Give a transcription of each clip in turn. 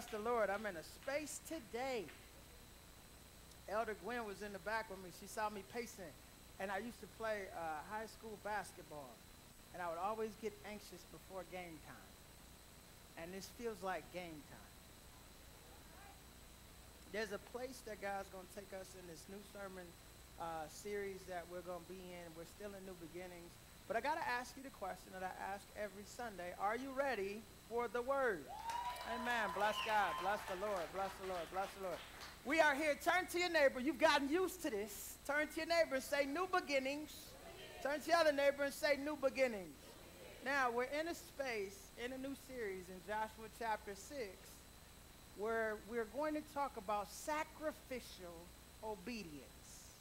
Bless the Lord. I'm in a space today. Elder Gwen was in the back with me. She saw me pacing. And I used to play uh, high school basketball. And I would always get anxious before game time. And this feels like game time. There's a place that God's going to take us in this new sermon uh, series that we're going to be in. We're still in new beginnings. But I got to ask you the question that I ask every Sunday. Are you ready for the word? Amen. Bless God. Bless the Lord. Bless the Lord. Bless the Lord. We are here. Turn to your neighbor. You've gotten used to this. Turn to your neighbor and say new beginnings. Turn to the other neighbor and say new beginnings. Now, we're in a space, in a new series in Joshua chapter 6, where we're going to talk about sacrificial obedience.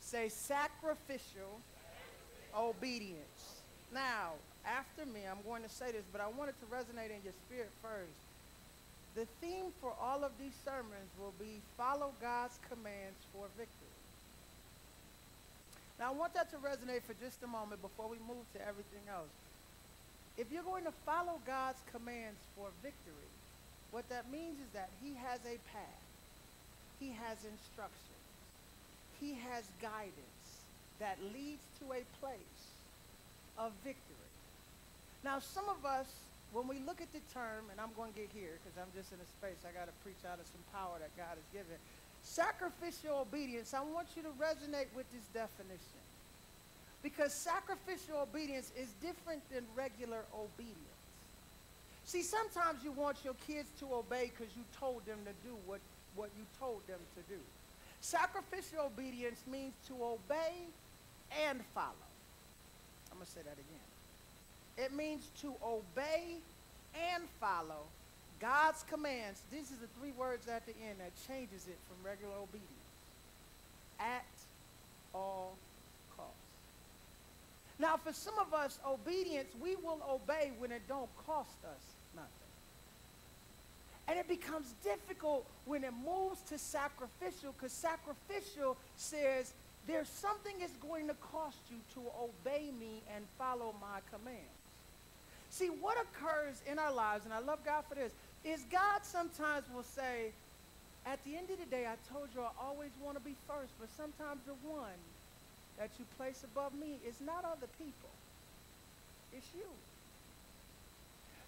Say sacrificial obedience. Now, after me, I'm going to say this, but I want it to resonate in your spirit first. The theme for all of these sermons will be follow God's commands for victory. Now, I want that to resonate for just a moment before we move to everything else. If you're going to follow God's commands for victory, what that means is that he has a path. He has instructions. He has guidance that leads to a place of victory. Now, some of us, when we look at the term, and I'm going to get here because I'm just in a space, I got to preach out of some power that God has given. Sacrificial obedience, I want you to resonate with this definition. Because sacrificial obedience is different than regular obedience. See, sometimes you want your kids to obey because you told them to do what, what you told them to do. Sacrificial obedience means to obey and follow. I'm going to say that again. It means to obey and follow God's commands. These are the three words at the end that changes it from regular obedience. At all costs. Now, for some of us, obedience, we will obey when it don't cost us nothing. And it becomes difficult when it moves to sacrificial because sacrificial says there's something it's going to cost you to obey me and follow my commands. See, what occurs in our lives, and I love God for this, is God sometimes will say, at the end of the day, I told you I always want to be first, but sometimes the one that you place above me is not other people. It's you.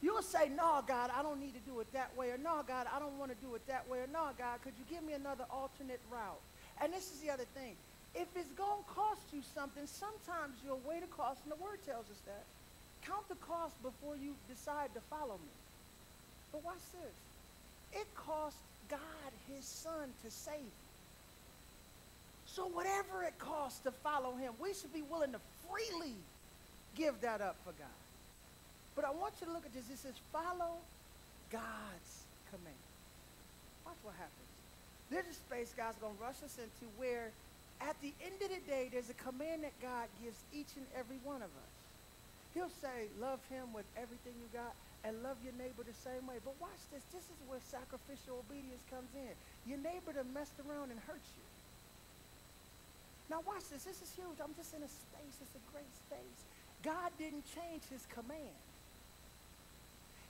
You'll say, no, God, I don't need to do it that way, or no, God, I don't want to do it that way, or no, God, could you give me another alternate route? And this is the other thing. If it's going to cost you something, sometimes you'll weigh the cost, and the word tells us that. Count the cost before you decide to follow me. But watch this. It cost God his son to save. So whatever it costs to follow him, we should be willing to freely give that up for God. But I want you to look at this. It says, follow God's command. Watch what happens. There's a space God's going to rush us into where at the end of the day, there's a command that God gives each and every one of us. He'll say, love him with everything you got and love your neighbor the same way. But watch this. This is where sacrificial obedience comes in. Your neighbor to messed around and hurt you. Now watch this. This is huge. I'm just in a space. It's a great space. God didn't change his command.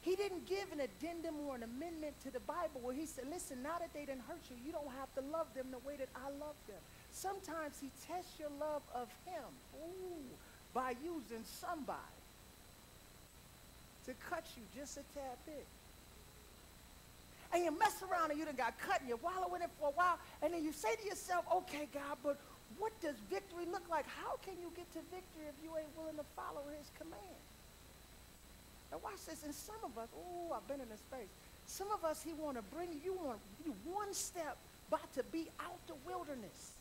He didn't give an addendum or an amendment to the Bible where he said, listen, now that they didn't hurt you, you don't have to love them the way that I love them. Sometimes he tests your love of him ooh, by using somebody to cut you just a tad bit. And you mess around and you done got cut and you wallow in it for a while. And then you say to yourself, okay, God, but what does victory look like? How can you get to victory if you ain't willing to follow his command? Now watch this. And some of us, oh, I've been in this space. Some of us, he want to bring you, you one step about to be out the wilderness.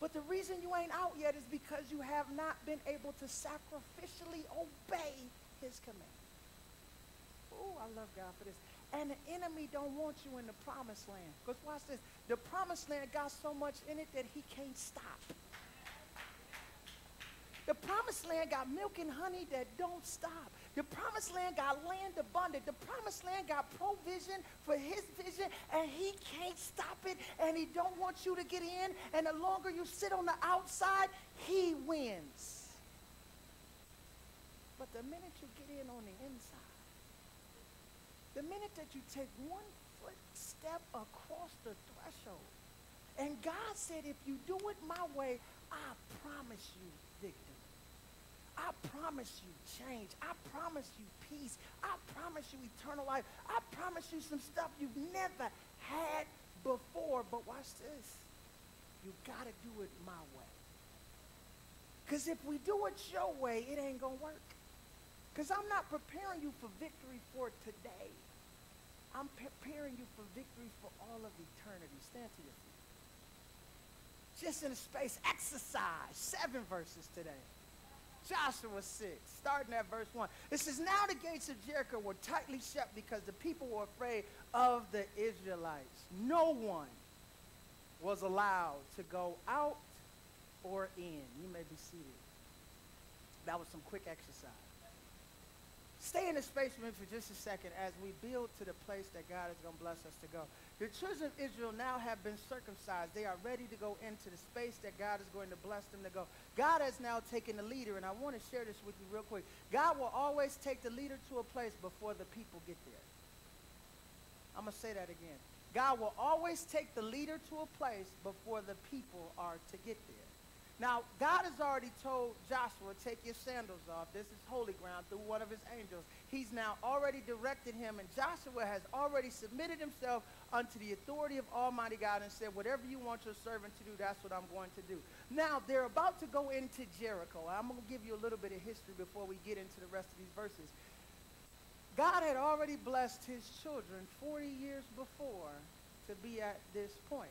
But the reason you ain't out yet is because you have not been able to sacrificially obey his command. Oh, I love God for this. And the enemy don't want you in the promised land. Because watch this. The promised land got so much in it that he can't stop. The promised land got milk and honey that don't stop. The promised land got land abundant. The promised land got provision for his vision, and he can't stop it, and he don't want you to get in. And the longer you sit on the outside, he wins. But the minute you get in on the inside, the minute that you take one foot step across the threshold, and God said, if you do it my way, I promise you victory. I promise you change. I promise you peace. I promise you eternal life. I promise you some stuff you've never had before. But watch this. You got to do it my way. Because if we do it your way, it ain't going to work. Because I'm not preparing you for victory for today. I'm preparing you for victory for all of eternity. Stand to your feet. Just in a space, exercise. Seven verses today. Joshua 6, starting at verse 1. It says, Now the gates of Jericho were tightly shut because the people were afraid of the Israelites. No one was allowed to go out or in. You may be seated. That was some quick exercise. Stay in the space with me for just a second as we build to the place that God is going to bless us to go. The children of Israel now have been circumcised. They are ready to go into the space that God is going to bless them to go. God has now taken the leader, and I want to share this with you real quick. God will always take the leader to a place before the people get there. I'm going to say that again. God will always take the leader to a place before the people are to get there. Now, God has already told Joshua, take your sandals off. This is holy ground through one of his angels. He's now already directed him, and Joshua has already submitted himself unto the authority of Almighty God and said, whatever you want your servant to do, that's what I'm going to do. Now, they're about to go into Jericho. I'm going to give you a little bit of history before we get into the rest of these verses. God had already blessed his children 40 years before to be at this point.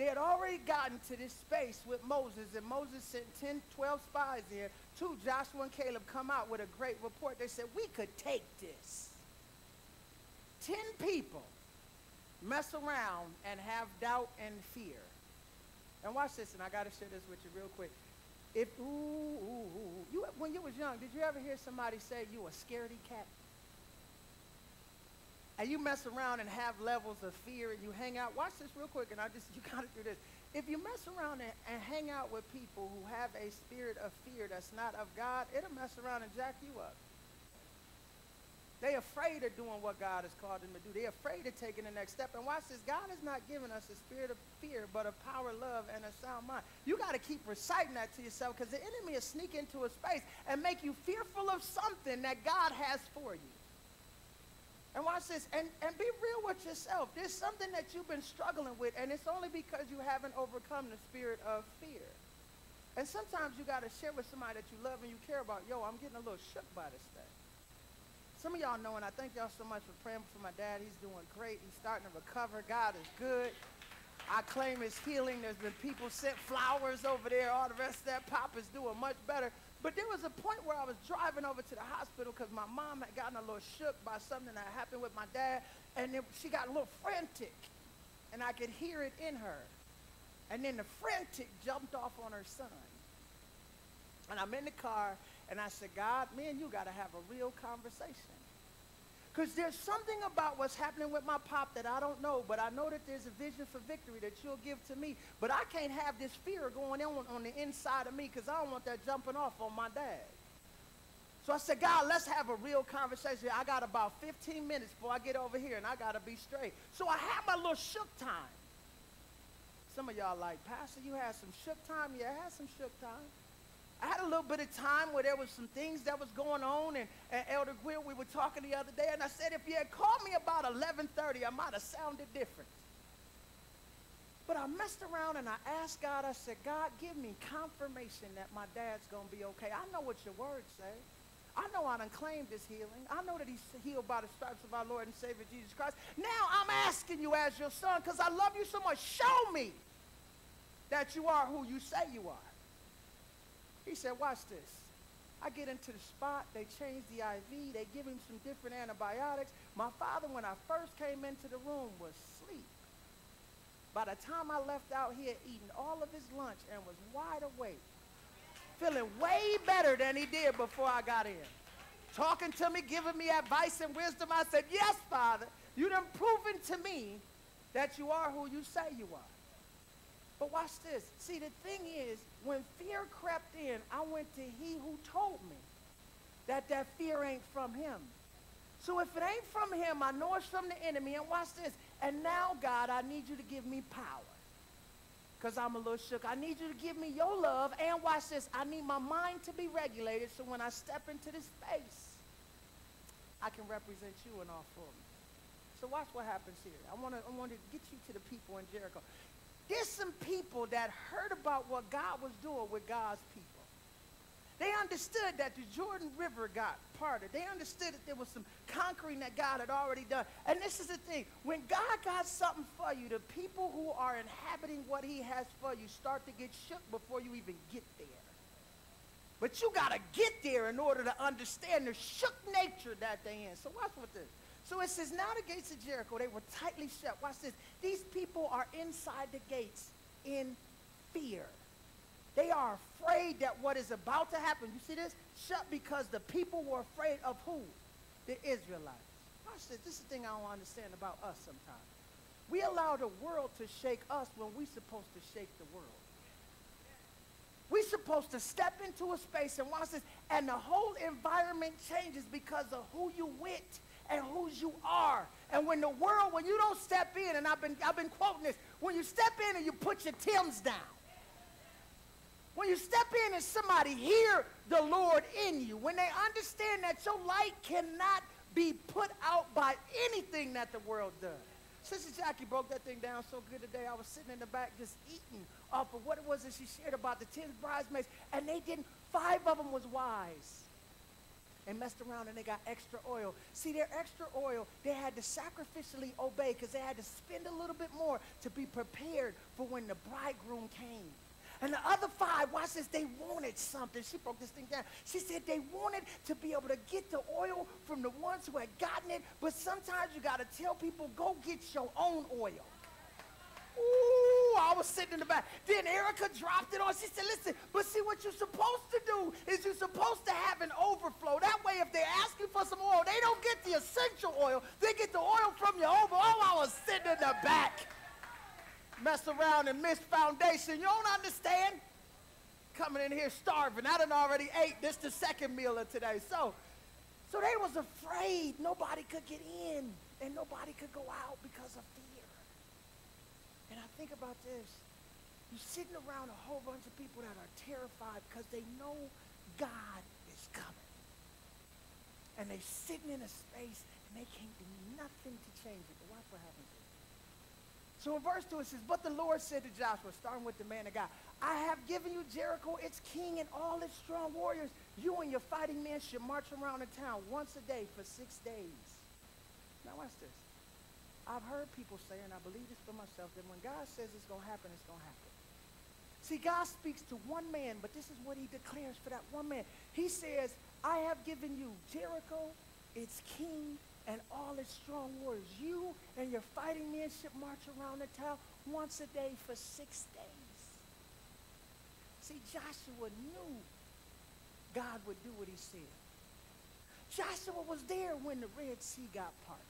They had already gotten to this space with Moses, and Moses sent 10, 12 spies in. Two, Joshua and Caleb, come out with a great report. They said, we could take this. Ten people mess around and have doubt and fear. And watch this, and I got to share this with you real quick. If ooh, ooh, ooh, you when you was young, did you ever hear somebody say you a scaredy cat? And you mess around and have levels of fear and you hang out, watch this real quick, and I just, you got to do this. If you mess around and, and hang out with people who have a spirit of fear that's not of God, it'll mess around and jack you up. They're afraid of doing what God has called them to do. They're afraid of taking the next step. And watch this. God has not given us a spirit of fear, but of power, love, and a sound mind. You got to keep reciting that to yourself because the enemy will sneak into a space and make you fearful of something that God has for you. And watch this, and, and be real with yourself. There's something that you've been struggling with, and it's only because you haven't overcome the spirit of fear. And sometimes you got to share with somebody that you love and you care about, yo, I'm getting a little shook by this thing. Some of y'all know, and I thank y'all so much for praying for my dad. He's doing great. He's starting to recover. God is good. I claim his healing. There's been people sent flowers over there. All the rest of that. Papa's doing much better. But there was a point where I was driving over to the hospital because my mom had gotten a little shook by something that happened with my dad, and it, she got a little frantic, and I could hear it in her. And then the frantic jumped off on her son. And I'm in the car, and I said, God, me and you got to have a real conversation. Because there's something about what's happening with my pop that I don't know, but I know that there's a vision for victory that you'll give to me. But I can't have this fear going on on the inside of me because I don't want that jumping off on my dad. So I said, God, let's have a real conversation. I got about 15 minutes before I get over here, and I got to be straight. So I had my little shook time. Some of y'all like, Pastor, you had some shook time? Yeah, I had some shook time. I had a little bit of time where there was some things that was going on, and, and Elder Greer, we were talking the other day, and I said, if you had called me about 11.30, I might have sounded different. But I messed around and I asked God, I said, God, give me confirmation that my dad's going to be okay. I know what your words say. I know I done claimed his healing. I know that he's healed by the stripes of our Lord and Savior Jesus Christ. Now I'm asking you as your son because I love you so much. Show me that you are who you say you are. He said, watch this. I get into the spot. They change the IV. They give him some different antibiotics. My father, when I first came into the room, was asleep. By the time I left out, he had eaten all of his lunch and was wide awake. feeling way better than he did before I got in. Talking to me, giving me advice and wisdom. I said, Yes, Father, you done proven to me that you are who you say you are. But watch this. See, the thing is, when fear crept in, I went to he who told me that that fear ain't from him. So if it ain't from him, I know it's from the enemy. And watch this. And now, God, I need you to give me power. Because I'm a little shook. I need you to give me your love. And watch this. I need my mind to be regulated so when I step into this space, I can represent you in all fullness. So watch what happens here. I want to I want to get you to the people in Jericho. There's some people that heard about what God was doing with God's people. They understood that the Jordan River got parted. They understood that there was some conquering that God had already done. And this is the thing. When God got something for you, the people who are inhabiting what he has for you start to get shook before you even get there. But you got to get there in order to understand the shook nature that they in. So watch what this. So it says, now the gates of Jericho, they were tightly shut. Watch this. These people are inside the gates in fear. They are afraid that what is about to happen, you see this? Shut because the people were afraid of who? The Israelites. Watch this. This is the thing I don't understand about us sometimes. We allow the world to shake us when we're supposed to shake the world. We're supposed to step into a space and watch this, and the whole environment changes because of who you with and whose you are. And when the world, when you don't step in, and I've been, I've been quoting this, when you step in and you put your Timbs down, when you step in and somebody hear the Lord in you, when they understand that your light cannot be put out by anything that the world does. Sister Jackie broke that thing down so good today. I was sitting in the back just eating off of what it was that she shared about the ten bridesmaids, and they didn't, five of them was wise and messed around and they got extra oil. See, their extra oil, they had to sacrificially obey because they had to spend a little bit more to be prepared for when the bridegroom came. And the other five, watch this, they wanted something. She broke this thing down. She said they wanted to be able to get the oil from the ones who had gotten it, but sometimes you got to tell people, go get your own oil. Ooh, I was sitting in the back. Then Erica dropped it on. She said, listen, but see what you're supposed to do is you're supposed to have an overflow. That way, if they ask you for some oil, they don't get the essential oil. They get the oil from your over. Oh, I was sitting in the back. Mess around and miss foundation. You don't understand? Coming in here starving. I done already ate. This the second meal of today. So, so they was afraid nobody could get in and nobody could go out because of fear. And I think about this. You're sitting around a whole bunch of people that are terrified because they know God is coming. And they're sitting in a space and they can't do nothing to change it. But watch what happens. So in verse 2 it says, But the Lord said to Joshua, starting with the man of God, I have given you Jericho, its king, and all its strong warriors. You and your fighting men should march around the town once a day for six days. Now watch this. I've heard people say, and I believe this for myself, that when God says it's going to happen, it's going to happen. See, God speaks to one man, but this is what he declares for that one man. He says, I have given you Jericho, its king, and all its strong warriors. You and your fighting men should march around the town once a day for six days. See, Joshua knew God would do what he said. Joshua was there when the Red Sea got parted.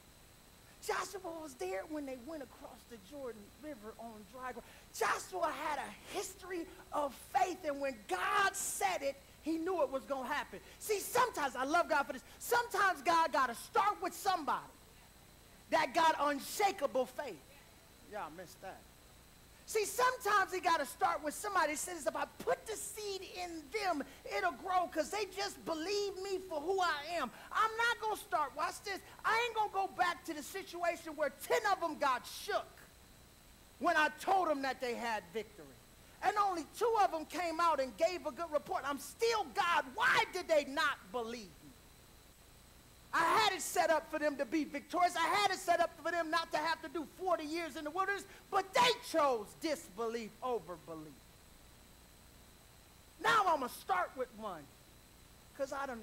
Joshua was there when they went across the Jordan River on dry ground. Joshua had a history of faith, and when God said it, he knew it was going to happen. See, sometimes, I love God for this, sometimes God got to start with somebody that got unshakable faith. Y'all missed that. See, sometimes you got to start with somebody says, if I put the seed in them, it'll grow because they just believe me for who I am. I'm not going to start. Watch this. I ain't going to go back to the situation where 10 of them got shook when I told them that they had victory. And only two of them came out and gave a good report. I'm still God. Why did they not believe? I had it set up for them to be victorious. I had it set up for them not to have to do 40 years in the wilderness, but they chose disbelief over belief. Now I'm going to start with one. Because I done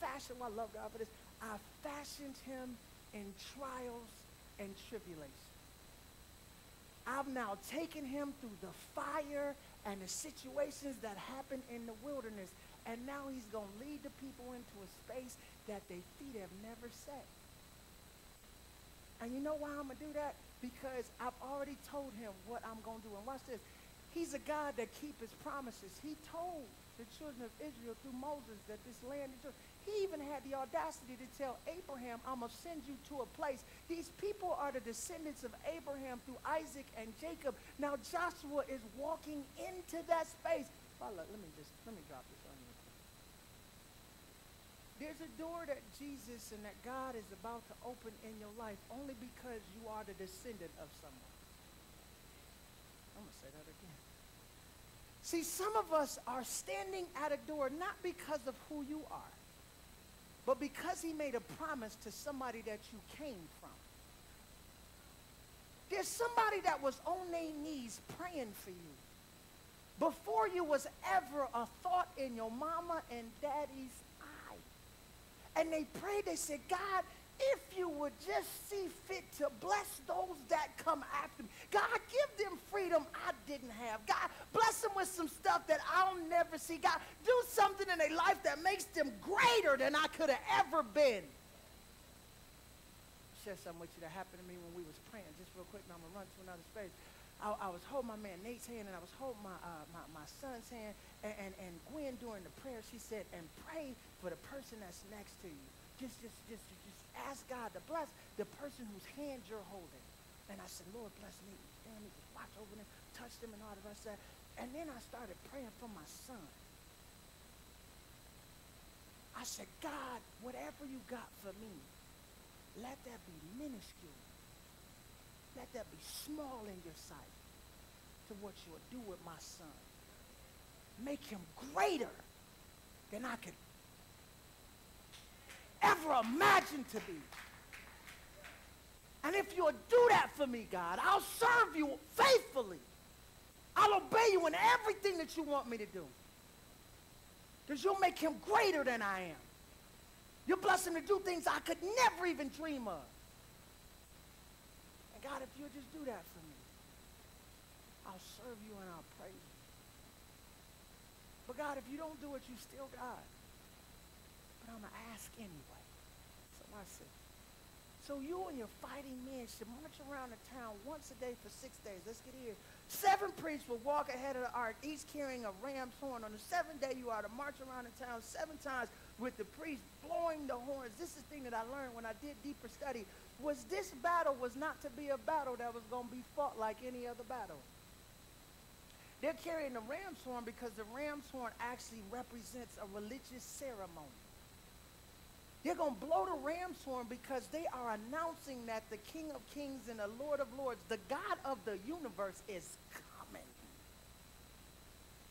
fashioned, well, I love God for this. I fashioned him in trials and tribulation. I've now taken him through the fire and the situations that happen in the wilderness. And now he's going to lead the people into a space that their feet have never set. And you know why I'm going to do that? Because I've already told him what I'm going to do. And watch this. He's a God that keeps his promises. He told the children of Israel through Moses that this land is yours. He even had the audacity to tell Abraham, I'm going to send you to a place. These people are the descendants of Abraham through Isaac and Jacob. Now Joshua is walking into that space. Oh, let, let me just, let me drop this. There's a door that Jesus and that God is about to open in your life only because you are the descendant of someone. I'm going to say that again. See, some of us are standing at a door not because of who you are, but because he made a promise to somebody that you came from. There's somebody that was on their knees praying for you before you was ever a thought in your mama and daddy's. And they prayed, they said, God, if you would just see fit to bless those that come after me. God, give them freedom I didn't have. God, bless them with some stuff that I'll never see. God, do something in their life that makes them greater than I could have ever been. Share something with you that happened to me when we was praying. Just real quick, and I'm going to run to another space. I, I, was holding my man Nate's hand, and I was holding my, uh, my, my, son's hand. And, and, and Gwen, during the prayer, she said, and pray for the person that's next to you. Just, just, just, just ask God to bless the person whose hand you're holding. And I said, Lord, bless me. Stand me, just watch over them, touch them and all the rest of that. And then I started praying for my son. I said, God, whatever you got for me, let that be minuscule. Let that be small in your sight to what you'll do with my son. Make him greater than I could ever imagine to be. And if you'll do that for me, God, I'll serve you faithfully. I'll obey you in everything that you want me to do. Because you'll make him greater than I am. You'll bless him to do things I could never even dream of. And God, if you'll just do that for me, I'll serve you and I'll praise you. But God, if you don't do it, you still God. But I'm going to ask anyway. So I said, so you and your fighting men should march around the town once a day for six days. Let's get here. Seven priests will walk ahead of the ark, each carrying a ram's horn. On the seventh day, you are to march around the town seven times with the priests blowing the horns. This is the thing that I learned when I did deeper study. Was this battle was not to be a battle that was going to be fought like any other battle. They're carrying the ram's horn because the ram's horn actually represents a religious ceremony. They're going to blow the ram's horn because they are announcing that the King of Kings and the Lord of Lords, the God of the universe, is coming.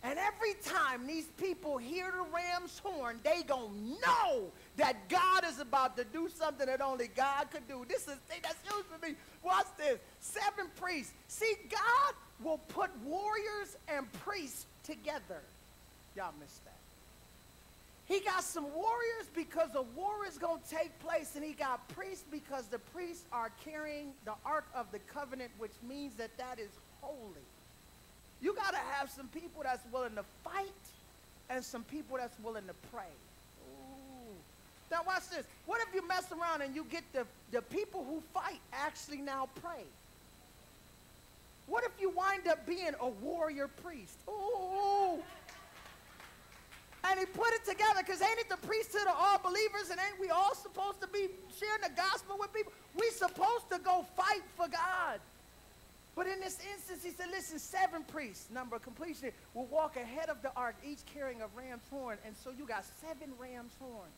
And every time these people hear the ram's horn, they going to know that God is about to do something that only God could do. This is thing that's huge for me. Watch this. Seven priests. See, God will put warriors and priests together. Y'all missed that. He got some warriors because a war is going to take place, and he got priests because the priests are carrying the Ark of the Covenant, which means that that is holy. You got to have some people that's willing to fight and some people that's willing to pray. Ooh. Now watch this. What if you mess around and you get the, the people who fight actually now pray? What if you wind up being a warrior priest? Ooh. And he put it together because ain't it the priesthood of all believers and ain't we all supposed to be sharing the gospel with people? We supposed to go fight for God. But in this instance, he said, listen, seven priests, number of completion, will walk ahead of the ark, each carrying a ram's horn. And so you got seven ram's horns.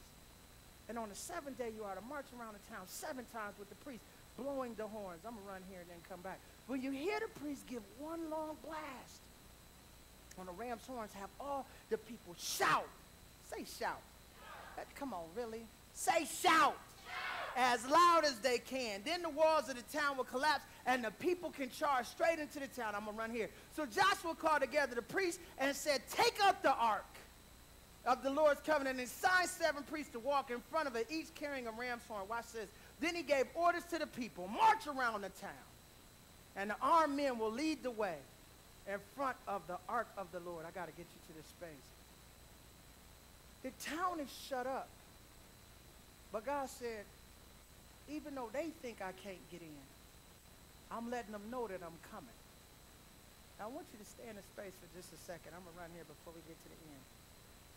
And on the seventh day, you are to march around the town seven times with the priest blowing the horns. I'm going to run here and then come back. When you hear the priest give one long blast, on the ram's horns, have all the people shout. Say shout. Come on, really? Say shout. As loud as they can. Then the walls of the town will collapse and the people can charge straight into the town. I'm going to run here. So Joshua called together the priests and said, Take up the ark of the Lord's covenant and assigned seven priests to walk in front of it, each carrying a ram's horn. Watch this. Then he gave orders to the people march around the town, and the armed men will lead the way in front of the ark of the Lord. I got to get you to this space. The town is shut up. But God said, even though they think I can't get in, I'm letting them know that I'm coming. Now, I want you to stay in the space for just a second. I'm going to run here before we get to the end.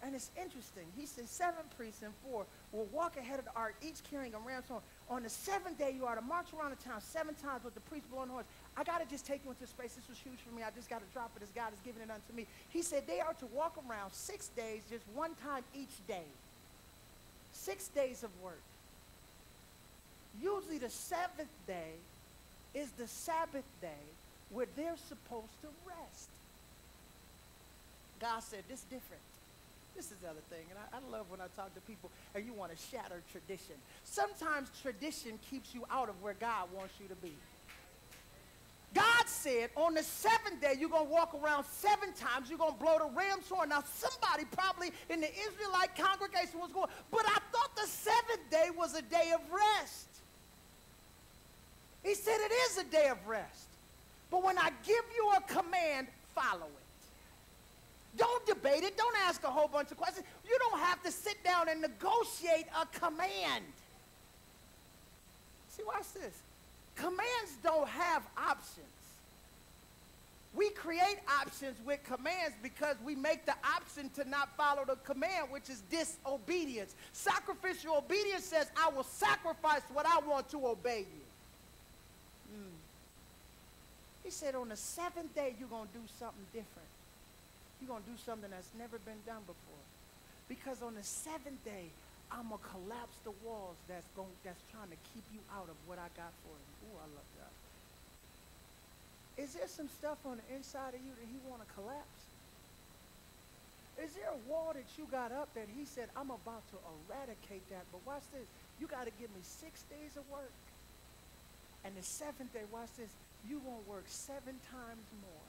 And it's interesting. He says seven priests and four will walk ahead of the ark, each carrying a ram's horn. On the seventh day, you are to march around the town seven times with the priests blowing horns. I got to just take you into space. This was huge for me. I just got to drop it as God has given it unto me. He said they are to walk around six days, just one time each day. Six days of work. Usually the seventh day is the Sabbath day where they're supposed to rest. God said, this different. This is the other thing, and I, I love when I talk to people and you want to shatter tradition. Sometimes tradition keeps you out of where God wants you to be. God said on the seventh day, you're going to walk around seven times. You're going to blow the ram's horn. Now, somebody probably in the Israelite congregation was going, but I thought the seventh day was a day of rest. He said it is a day of rest. But when I give you a command, follow it. Don't debate it. Don't ask a whole bunch of questions. You don't have to sit down and negotiate a command. See, watch this. Commands don't have options. We create options with commands because we make the option to not follow the command, which is disobedience. Sacrificial obedience says, I will sacrifice what I want to obey you. Mm. He said, on the seventh day, you're going to do something different. You're going to do something that's never been done before. Because on the seventh day, I'm going to collapse the walls that's, going, that's trying to keep you out of what I got for you. Ooh, I love that. Is there some stuff on the inside of you that he want to collapse? Is there a wall that you got up that he said, I'm about to eradicate that, but watch this. You got to give me six days of work. And the seventh day, watch this, you won't work seven times more.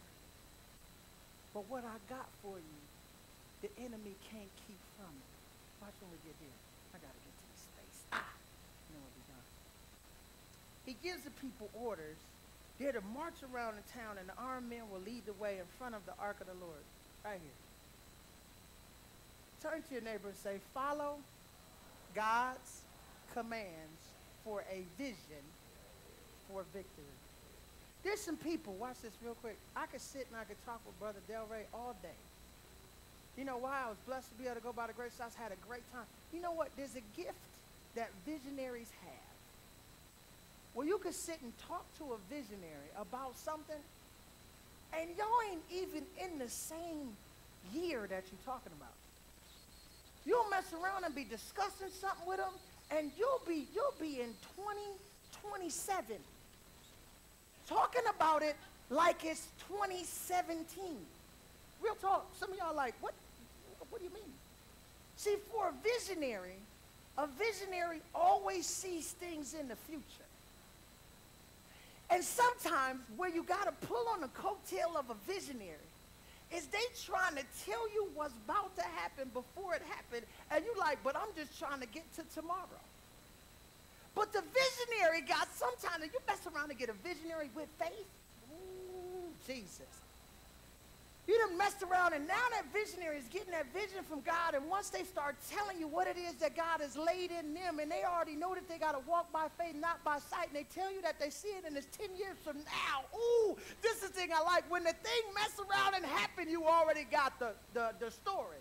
But what I got for you, the enemy can't keep from it. Watch when we get here. I got to get to this space. Ah! You know what we done. He gives the people orders. They're to march around the town, and the armed men will lead the way in front of the ark of the Lord. Right here. Turn to your neighbor and say, follow God's commands for a vision for victory. There's some people, watch this real quick. I could sit and I could talk with Brother Del Rey all day. You know why? I was blessed to be able to go by the grace. I had a great time. You know what? There's a gift that visionaries have. Well, you could sit and talk to a visionary about something, and y'all ain't even in the same year that you're talking about. You'll mess around and be discussing something with them, and you'll be you'll be in 2027 talking about it like it's 2017. Real talk. Some of y'all like, what, what do you mean? See, for a visionary, a visionary always sees things in the future. And sometimes where you got to pull on the coattail of a visionary is they trying to tell you what's about to happen before it happened, and you're like, but I'm just trying to get to tomorrow. But the visionary got sometimes, you mess around and get a visionary with faith. Ooh, Jesus. You done messed around, and now that visionary is getting that vision from God. And once they start telling you what it is that God has laid in them, and they already know that they got to walk by faith, not by sight, and they tell you that they see it, and it's 10 years from now. Ooh, this is the thing I like. When the thing mess around and happen, you already got the, the, the story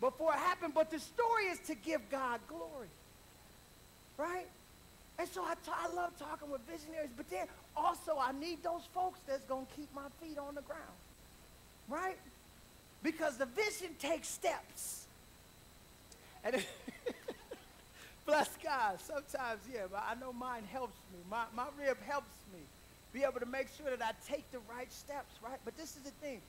before it happened. But the story is to give God glory right? And so I, I love talking with visionaries, but then also I need those folks that's going to keep my feet on the ground, right? Because the vision takes steps. And bless God, sometimes, yeah, but I know mine helps me. My, my rib helps me be able to make sure that I take the right steps, right? But this is the thing.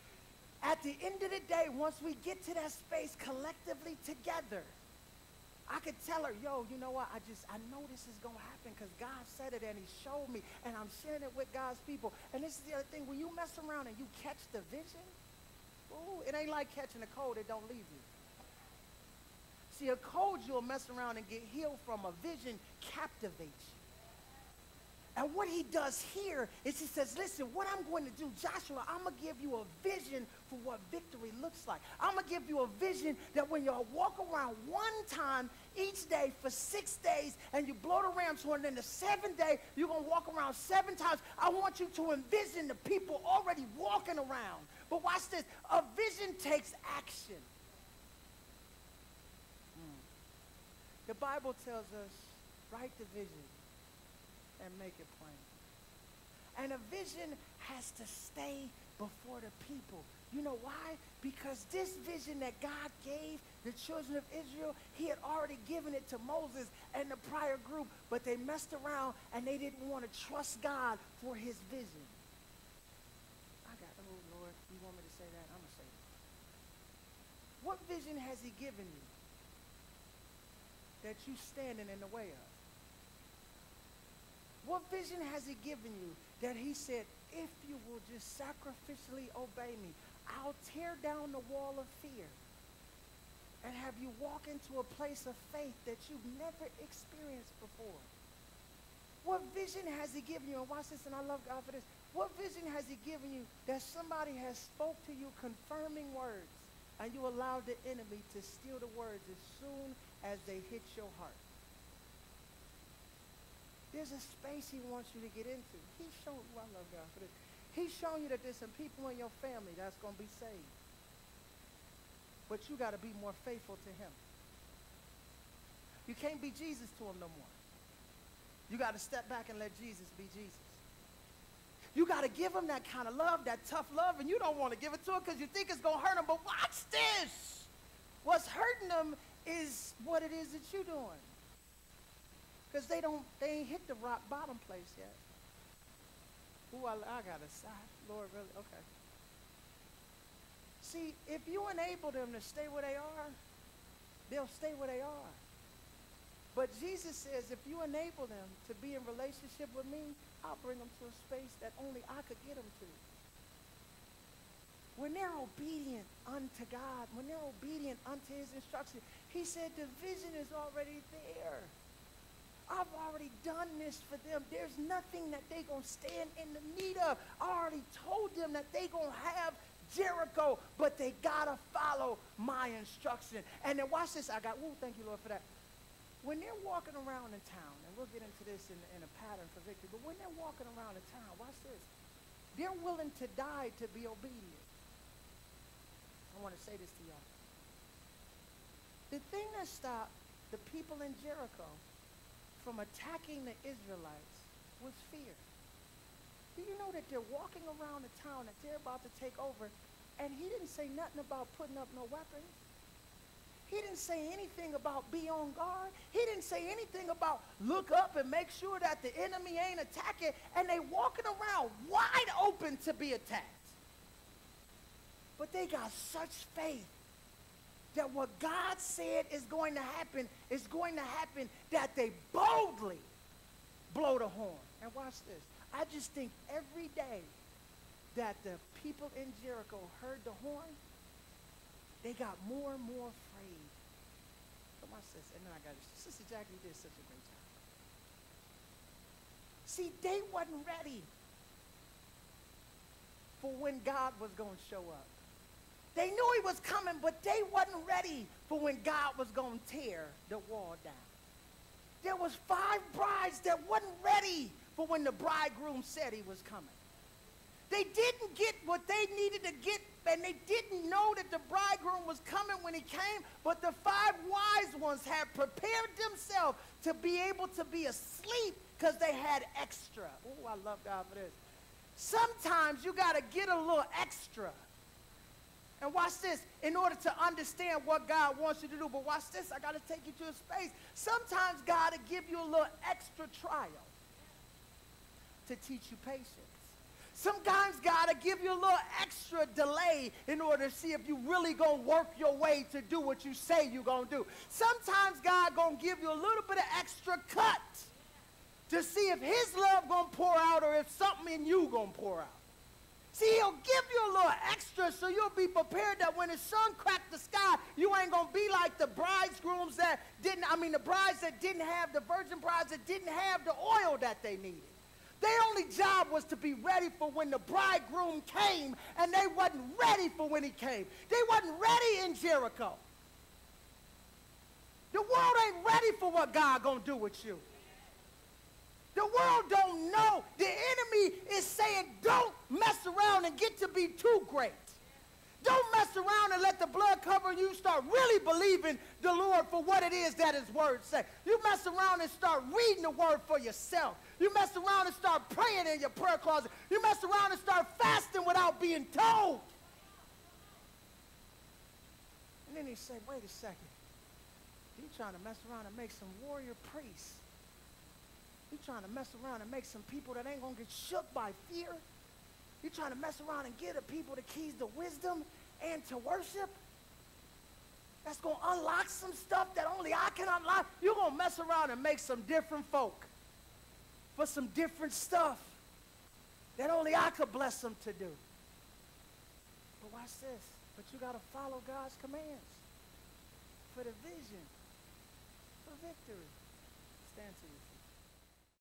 At the end of the day, once we get to that space collectively together, I could tell her, yo, you know what? I just, I know this is going to happen because God said it and he showed me and I'm sharing it with God's people. And this is the other thing. When you mess around and you catch the vision, ooh, it ain't like catching a cold that don't leave you. See, a cold you'll mess around and get healed from. A vision captivates you. And what he does here is he says, listen, what I'm going to do, Joshua, I'm going to give you a vision for what victory looks like. I'm going to give you a vision that when you walk around one time each day for six days and you blow the ram's horn, then the seventh day, you're going to walk around seven times. I want you to envision the people already walking around. But watch this. A vision takes action. Mm. The Bible tells us, write the vision and make it plain. And a vision has to stay before the people. You know why? Because this vision that God gave the children of Israel, he had already given it to Moses and the prior group, but they messed around and they didn't want to trust God for his vision. I got, oh Lord, you want me to say that? I'm going to say it. What vision has he given you that you're standing in the way of? What vision has he given you that he said, if you will just sacrificially obey me, I'll tear down the wall of fear and have you walk into a place of faith that you've never experienced before? What vision has he given you? And watch this, and I love God for this. What vision has he given you that somebody has spoke to you confirming words and you allowed the enemy to steal the words as soon as they hit your heart? There's a space he wants you to get into. He's shown, well, I love God for this. He's shown you that there's some people in your family that's going to be saved. But you got to be more faithful to him. You can't be Jesus to him no more. You got to step back and let Jesus be Jesus. You got to give him that kind of love, that tough love, and you don't want to give it to him because you think it's going to hurt him. But watch this. What's hurting them is what it is that you're doing. Because they don't, they ain't hit the rock bottom place yet. Ooh, I, I got a side. Lord, really? Okay. See, if you enable them to stay where they are, they'll stay where they are. But Jesus says, if you enable them to be in relationship with me, I'll bring them to a space that only I could get them to. When they're obedient unto God, when they're obedient unto his instruction, he said the vision is already there. I've already done this for them. There's nothing that they're going to stand in the need of. I already told them that they're going to have Jericho, but they got to follow my instruction. And then watch this. I got, woo, thank you, Lord, for that. When they're walking around in town, and we'll get into this in, in a pattern for victory, but when they're walking around in town, watch this. They're willing to die to be obedient. I want to say this to y'all. The thing that stopped the people in Jericho from attacking the Israelites was fear. Do you know that they're walking around the town that they're about to take over, and he didn't say nothing about putting up no weapons? He didn't say anything about be on guard. He didn't say anything about look up and make sure that the enemy ain't attacking. And they walking around wide open to be attacked. But they got such faith that what God said is going to happen is going to happen, that they boldly blow the horn. And watch this. I just think every day that the people in Jericho heard the horn, they got more and more afraid. But my sister, and then I got Sister Jackie did such a great job. See, they wasn't ready for when God was going to show up. They knew he was coming, but they wasn't ready for when God was going to tear the wall down. There was five brides that wasn't ready for when the bridegroom said he was coming. They didn't get what they needed to get, and they didn't know that the bridegroom was coming when he came, but the five wise ones had prepared themselves to be able to be asleep because they had extra. Oh, I love God for this. Sometimes you got to get a little extra. And watch this, in order to understand what God wants you to do. But watch this, I got to take you to a space. Sometimes God will give you a little extra trial to teach you patience. Sometimes God will give you a little extra delay in order to see if you really going to work your way to do what you say you're going to do. Sometimes God going to give you a little bit of extra cut to see if his love going to pour out or if something in you going to pour out. See, he'll give you a little extra so you'll be prepared that when the sun cracked the sky, you ain't to be like the bridegrooms that didn't, I mean, the brides that didn't have, the virgin brides that didn't have the oil that they needed. Their only job was to be ready for when the bridegroom came, and they wasn't ready for when he came. They wasn't ready in Jericho. The world ain't ready for what God gonna do with you. The world don't know. The enemy is saying, don't mess around and get to be too great. Don't mess around and let the blood cover you. Start really believing the Lord for what it is that his word say. You mess around and start reading the word for yourself. You mess around and start praying in your prayer closet. You mess around and start fasting without being told. And then he said, wait a second. You trying to mess around and make some warrior priests. You trying to mess around and make some people that ain't going to get shook by fear. You trying to mess around and give the people the keys to wisdom and to worship. That's going to unlock some stuff that only I can unlock. You're going to mess around and make some different folk for some different stuff that only I could bless them to do. But watch this. But you got to follow God's commands for the vision, for victory. Stand to you.